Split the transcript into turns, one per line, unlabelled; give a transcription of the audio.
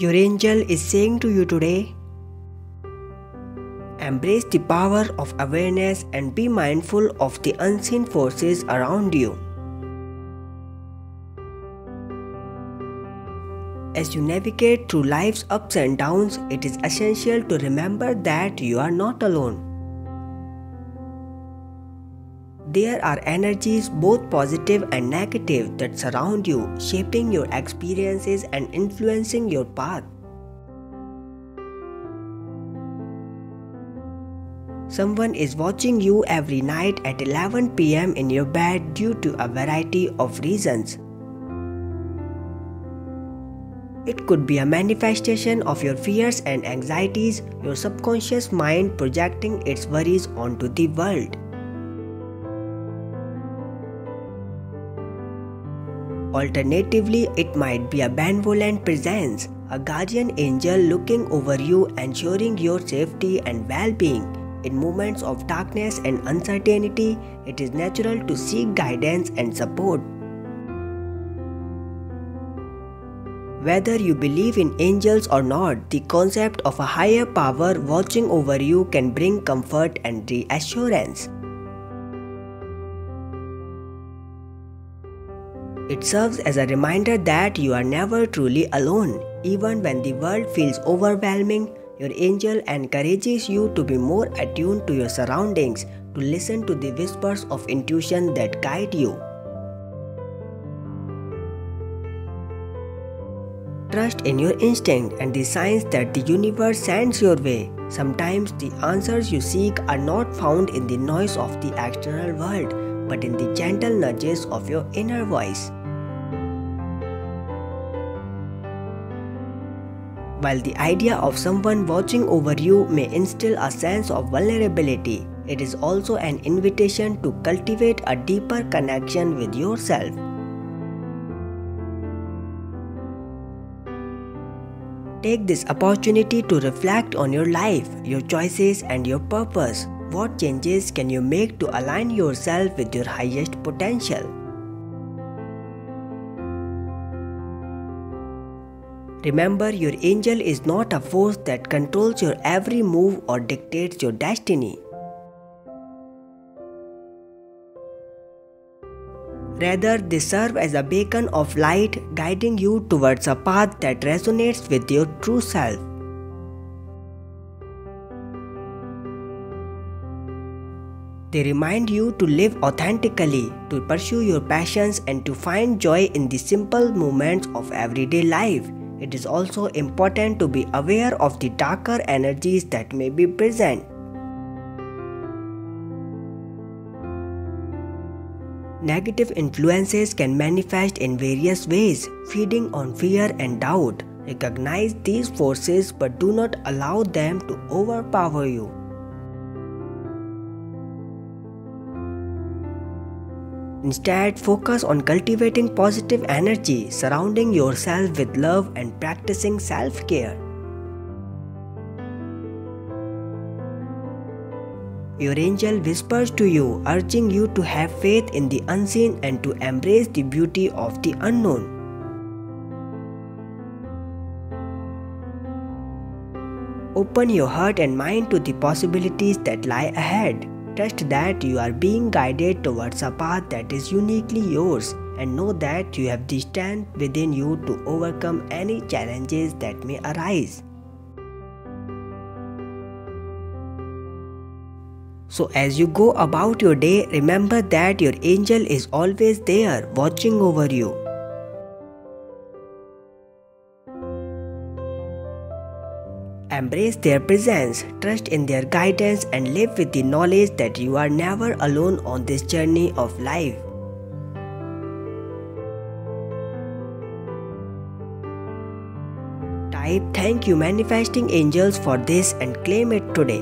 Your angel is saying to you today Embrace the power of awareness and be mindful of the unseen forces around you. As you navigate through life's ups and downs, it is essential to remember that you are not alone. There are energies, both positive and negative, that surround you, shaping your experiences and influencing your path. Someone is watching you every night at 11 pm in your bed due to a variety of reasons. It could be a manifestation of your fears and anxieties, your subconscious mind projecting its worries onto the world. Alternatively, it might be a benevolent presence, a guardian angel looking over you, ensuring your safety and well being. In moments of darkness and uncertainty, it is natural to seek guidance and support. Whether you believe in angels or not, the concept of a higher power watching over you can bring comfort and reassurance. It serves as a reminder that you are never truly alone. Even when the world feels overwhelming, your angel encourages you to be more attuned to your surroundings, to listen to the whispers of intuition that guide you. Trust in your instinct and the signs that the universe sends your way. Sometimes the answers you seek are not found in the noise of the external world, but in the gentle nudges of your inner voice. While the idea of someone watching over you may instill a sense of vulnerability, it is also an invitation to cultivate a deeper connection with yourself. Take this opportunity to reflect on your life, your choices, and your purpose. What changes can you make to align yourself with your highest potential? Remember, your angel is not a force that controls your every move or dictates your destiny. Rather, they serve as a beacon of light guiding you towards a path that resonates with your true self. They remind you to live authentically, to pursue your passions, and to find joy in the simple moments of everyday life it is also important to be aware of the darker energies that may be present. Negative influences can manifest in various ways, feeding on fear and doubt. Recognize these forces but do not allow them to overpower you. Instead, focus on cultivating positive energy, surrounding yourself with love, and practicing self care. Your angel whispers to you, urging you to have faith in the unseen and to embrace the beauty of the unknown. Open your heart and mind to the possibilities that lie ahead. Trust that you are being guided towards a path that is uniquely yours and know that you have the strength within you to overcome any challenges that may arise. So, as you go about your day, remember that your angel is always there watching over you. Embrace their presence, trust in their guidance, and live with the knowledge that you are never alone on this journey of life. Type thank you manifesting angels for this and claim it today.